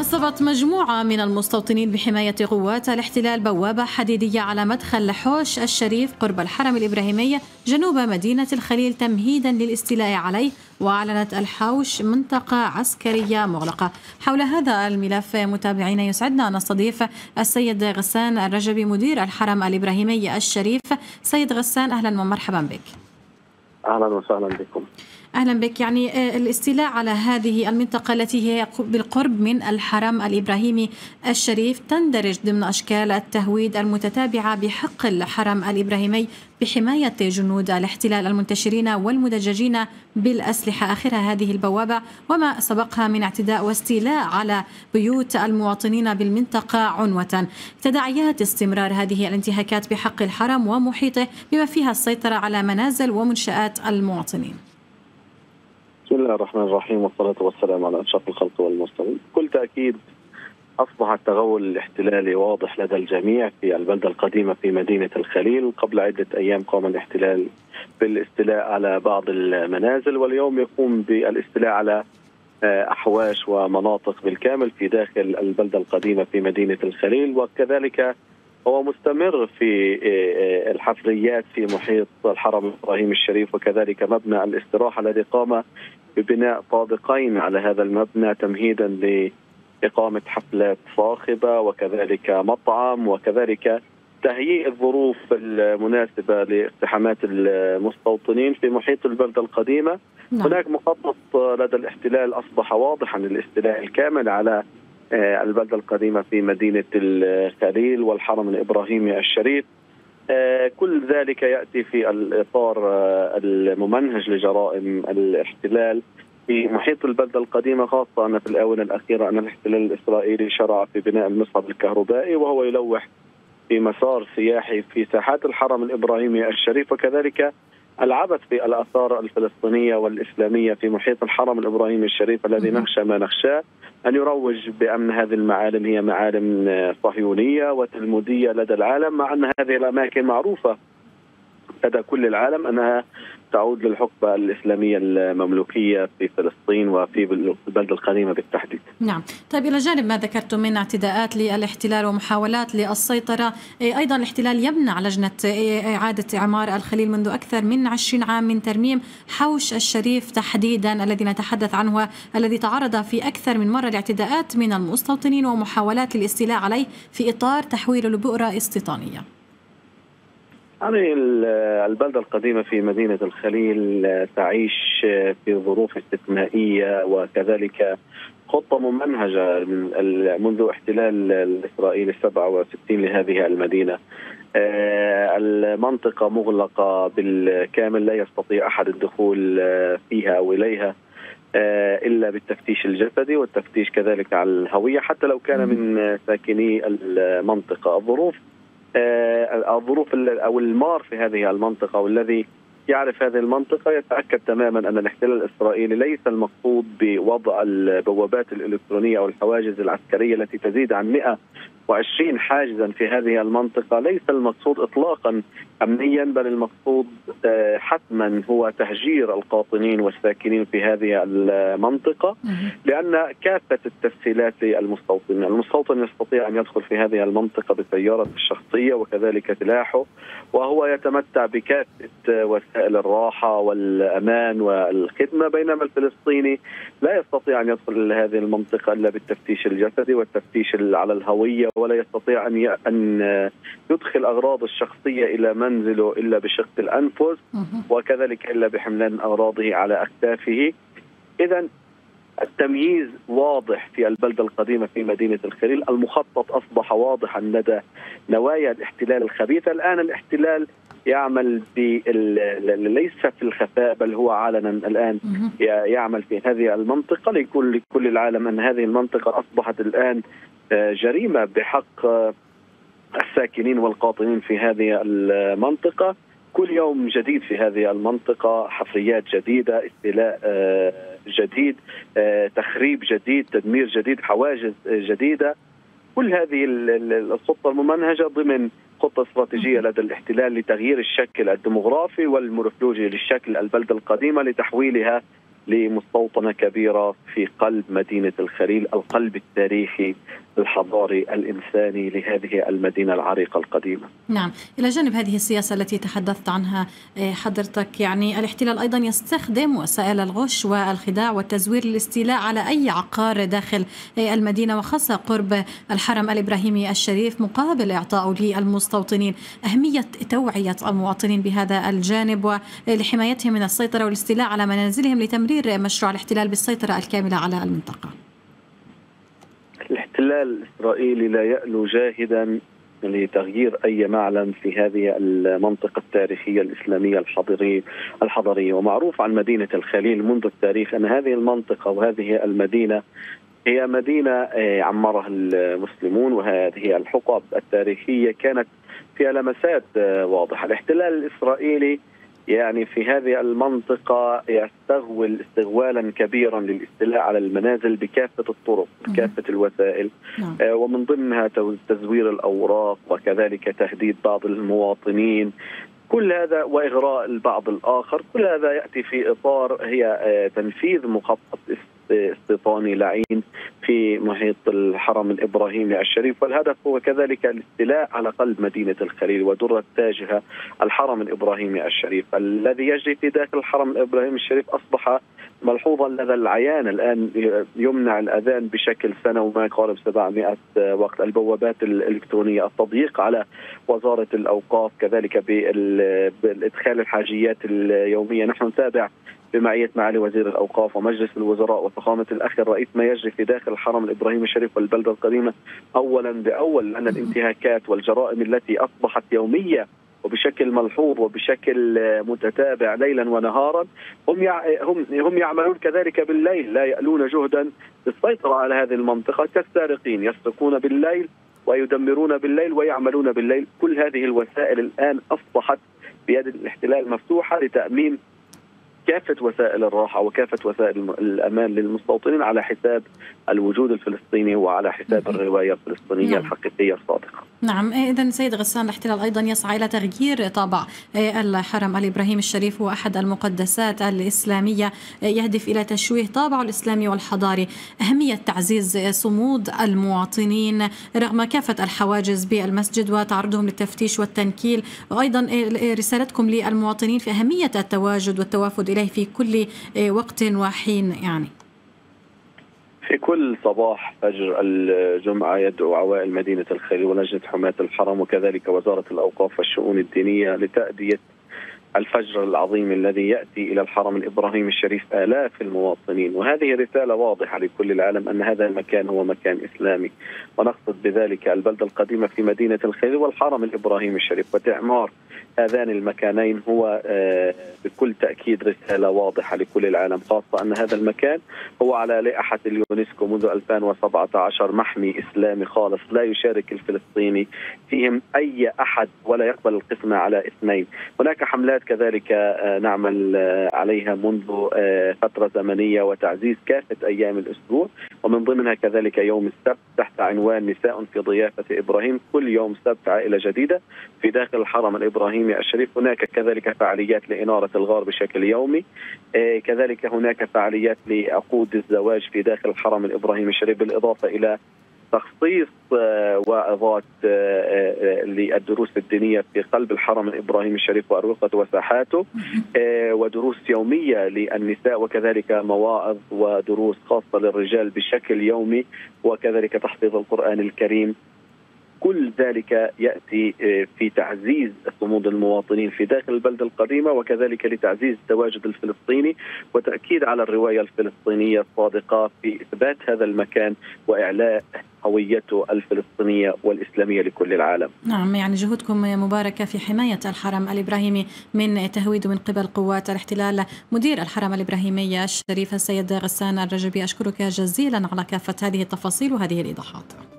نصبت مجموعة من المستوطنين بحماية قوات الاحتلال بوابة حديدية على مدخل حوش الشريف قرب الحرم الإبراهيمي جنوب مدينة الخليل تمهيدا للاستيلاء عليه وأعلنت الحوش منطقة عسكرية مغلقة. حول هذا الملف متابعينا يسعدنا. أن نستضيف السيد غسان الرجبي مدير الحرم الإبراهيمي الشريف. سيد غسان أهلا ومرحبا بك. أهلا وسهلا بكم. أهلا بك. يعني آه، الاستيلاء على هذه المنطقة التي هي بالقرب من الحرم الإبراهيمي الشريف تندرج ضمن أشكال التهويد المتتابعة بحق الحرم الإبراهيمي بحماية جنود الاحتلال المنتشرين والمدججين بالأسلحة آخرها هذه البوابة وما سبقها من اعتداء واستيلاء على بيوت المواطنين بالمنطقة عنوة. تداعيات استمرار هذه الانتهاكات بحق الحرم ومحيطه بما فيها السيطرة على منازل ومنشآت المواطنين. بسم الله الرحمن الرحيم والصلاة والسلام على أشرف الخلق والمرسلين. بكل تأكيد أصبح التغول الاحتلالي واضح لدى الجميع في البلدة القديمة في مدينة الخليل قبل عدة أيام قام الاحتلال بالاستيلاء على بعض المنازل واليوم يقوم بالاستيلاء على آه، أحواش ومناطق بالكامل في داخل البلدة القديمة في مدينة الخليل. وكذلك هو مستمر في آه، آه، الحفريات في محيط الحرم إبراهيم الشريف وكذلك مبنى الاستراحة الذي قام ببناء طابقين على هذا المبنى تمهيدا لإقامة حفلات صاخبة وكذلك مطعم وكذلك تهيئ الظروف المناسبة لاقتحامات المستوطنين في محيط البلدة القديمة نعم. هناك مخطط لدى الاحتلال أصبح واضحا الاستيلاء الكامل على آه، البلدة القديمة في مدينة الخليل والحرم الإبراهيمي الشريف كل ذلك يأتي في الإطار آه، الممنهج لجرائم الاحتلال في محيط البلدة القديمة خاصة أن في الآونة الأخيرة أن الاحتلال الإسرائيلي شرع في بناء المصعد الكهربائي وهو يلوح في مسار سياحي في ساحات الحرم الإبراهيمي الشريف. وكذلك العبث في الآثار الفلسطينية والإسلامية في محيط الحرم الإبراهيمي الشريف الذي نخشى ما نخشاه. أن يروج بأن هذه المعالم هي معالم صهيونية وتلمودية لدى العالم مع أن هذه الأماكن معروفة لدى كل العالم أنها تعود للحقبة الإسلامية المملوكية في فلسطين وفي البلدة القديمة بالتحديد. نعم. طيب إلى جانب ما ذكرتم من اعتداءات للاحتلال ومحاولات للسيطرة إيه، أيضا الاحتلال يمنع لجنة إيه، إعادة إعمار الخليل منذ أكثر من 20 عام من ترميم حوش الشريف تحديدا الذي نتحدث عنه الذي تعرض في أكثر من مرة لاعتداءات من المستوطنين ومحاولات للاستيلاء عليه في إطار تحويله لبؤرة استيطانية. يعني البلدة القديمة في مدينة الخليل تعيش في ظروف استثنائية وكذلك خطة ممنهجة منذ احتلال الإسرائيلي 67 لهذه المدينة. آه، المنطقة مغلقة بالكامل لا يستطيع أحد الدخول فيها أو إليها آه، إلا بالتفتيش الجسدي والتفتيش كذلك على الهوية حتى لو كان من ساكني المنطقة، الظروف آه، الظروف أو المار في هذه المنطقة والذي يعرف هذه المنطقة يتأكد تماما أن الاحتلال الإسرائيلي ليس المقصود بوضع البوابات الإلكترونية أو الحواجز العسكرية التي تزيد عن 120 حاجزا في هذه المنطقة. ليس المقصود إطلاقا أمنيا بل المقصود آه، حتما هو تهجير القاطنين والساكنين في هذه المنطقة لأن كافة التسهيلات للمستوطن المستوطن يستطيع أن يدخل في هذه المنطقة بسيارته الشخصية وكذلك سلاحه وهو يتمتع بكافة وسائل الراحة والأمان والخدمة. بينما الفلسطيني لا يستطيع أن يدخل إلى هذه المنطقة إلا بالتفتيش الجسدي والتفتيش على الهوية ولا يستطيع أن أن يدخل أغراضه الشخصية إلى منزله إلا بشق الأنفس وكذلك إلا بحملان أغراضه على أكتافه. إذا التمييز واضح في البلدة القديمة في مدينة الخليل. المخطط أصبح واضحا لدى نوايا الاحتلال الخبيثة. الآن الاحتلال يعمل ليس في الخفاء بل هو علنا الآن يعمل في هذه المنطقة. لكل لكل العالم أن هذه المنطقة أصبحت الآن آه، جريمة بحق آه، الساكنين والقاطنين في هذه المنطقة. كل يوم جديد في هذه المنطقة حفريات جديدة استيلاء آه، جديد تخريب جديد تدمير جديد حواجز جديدة. كل هذه الخطه الممنهجة ضمن خطة استراتيجية لدى الاحتلال لتغيير الشكل الديموغرافي والمورفولوجي للشكل البلدة القديمة لتحويلها لمستوطنة كبيرة في قلب مدينة الخليل، القلب التاريخي الحضاري الإنساني لهذه المدينة العريقة القديمة. نعم، إلى جانب هذه السياسة التي تحدثت عنها آه، حضرتك يعني الاحتلال أيضا يستخدم وسائل الغش والخداع والتزوير للاستيلاء على أي عقار داخل آه، المدينة وخاصة قرب الحرم الإبراهيمي الشريف مقابل اعطائه للمستوطنين، أهمية توعية المواطنين بهذا الجانب ولحمايتهم من السيطرة والاستيلاء على منازلهم لتمرير مشروع الاحتلال بالسيطرة الكاملة على المنطقة. الاحتلال الاسرائيلي لا يألو جاهدا لتغيير أي معلم في هذه المنطقة التاريخية الإسلامية الحضريه الحضريه ومعروف عن مدينة الخليل منذ التاريخ أن هذه المنطقة وهذه المدينة هي مدينة آه، عمرها المسلمون وهذه الحقب التاريخية كانت فيها لمسات آه، واضحة، الاحتلال الإسرائيلي يعني في هذه المنطقة يستغول استغوالا كبيرا للاستيلاء على المنازل بكافة الطرق بكافة الوسائل. نعم. آه ومن ضمنها تزوير الأوراق وكذلك تهديد بعض المواطنين. كل هذا وإغراء البعض الآخر. كل هذا يأتي في إطار هي آه، تنفيذ مخطط استيطاني لعين في محيط الحرم الإبراهيمي الشريف والهدف هو كذلك الاستيلاء على قلب مدينة الخليل ودرة تاجها الحرم الإبراهيمي الشريف. الذي يجري في داخل الحرم الإبراهيمي الشريف أصبح ملحوظا لدى العيان الآن يمنع الأذان بشكل سنوي ما يقارب 700 وقت. البوابات الإلكترونية التضييق على وزارة الأوقاف كذلك بالإدخال الحاجيات اليومية. نحن نتابع بمعية معالي وزير الأوقاف ومجلس الوزراء وفخامة الأخ الرئيس ما يجري في داخل الحرم الإبراهيمي الشريف والبلدة القديمة أولا بأول أن الانتهاكات والجرائم التي أصبحت يومية وبشكل ملحوظ وبشكل متتابع ليلا ونهارا هم هم هم يعملون كذلك بالليل. لا يألون جهدا للسيطرة على هذه المنطقة. كالسارقين يسرقون بالليل ويدمرون بالليل ويعملون بالليل. كل هذه الوسائل الآن أصبحت بيد الاحتلال مفتوحة لتأمين كافة وسائل الراحة وكافة وسائل الأمان للمستوطنين على حساب الوجود الفلسطيني وعلى حساب الرواية الفلسطينية نعم. الحقيقية الصادقة. نعم اذا سيد غسان الاحتلال أيضا يسعى إلى تغيير طابع الحرم الابراهيمي الشريف هو احد المقدسات الإسلامية يهدف إلى تشويه طابعه الإسلامي والحضاري، أهمية تعزيز صمود المواطنين رغم كافة الحواجز بالمسجد وتعرضهم للتفتيش والتنكيل، وأيضا رسالتكم للمواطنين في أهمية التواجد والتوافد إليه في كل وقت وحين يعني. في كل صباح فجر الجمعة يدعو عوائل مدينة الخليل ولجنة حماة الحرم وكذلك وزارة الأوقاف والشؤون الدينية لتأدية الفجر العظيم الذي يأتي إلى الحرم الابراهيمي الشريف آلاف المواطنين. وهذه رسالة واضحة لكل العالم أن هذا المكان هو مكان إسلامي. ونقصد بذلك البلده القديمه في مدينة الخليل والحرم الابراهيمي الشريف وتعمار. هذان المكانين هو آه، بكل تأكيد رسالة واضحة لكل العالم خاصة أن هذا المكان هو على لائحة اليونسكو منذ 2017 محمي إسلامي خالص لا يشارك الفلسطيني فيهم أي أحد ولا يقبل القسمة على اثنين. هناك حملات كذلك آه، نعمل آه، عليها منذ فترة زمنية وتعزيز كافة أيام الأسبوع. ومن ضمنها كذلك يوم السبت تحت عنوان نساء في ضيافة إبراهيم. كل يوم سبت عائلة جديدة في داخل الحرم الإبراهيمي الشريف. هناك كذلك فعاليات لإنارة الغار بشكل يومي. آه، كذلك هناك فعاليات لعقود الزواج في داخل الحرم الإبراهيمي الشريف بالإضافة إلى تخصيص آه، واعظات آه، للدروس الدينية في قلب الحرم الابراهيمي الشريف وارقه وساحاته ودروس يومية للنساء وكذلك مواعظ ودروس خاصة للرجال بشكل يومي وكذلك تحفيظ القرآن الكريم. كل ذلك يأتي آه، في تعزيز صمود المواطنين في داخل البلده القديمة وكذلك لتعزيز التواجد الفلسطيني وتأكيد على الرواية الفلسطينية الصادقة في إثبات هذا المكان وإعلاء هويته الفلسطينية والإسلامية لكل العالم. نعم يعني جهودكم مباركة في حماية الحرم الإبراهيمي من تهويد من قبل قوات الاحتلال. مدير الحرم الإبراهيمي الشريف السيد غسان الرجبي أشكرك جزيلا على كافة هذه التفاصيل وهذه الإيضاحات.